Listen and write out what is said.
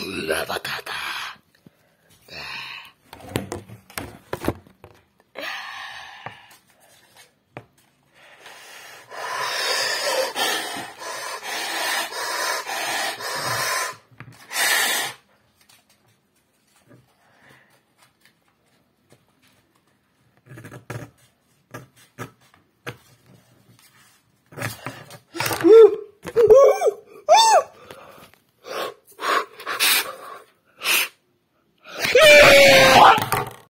coche belleza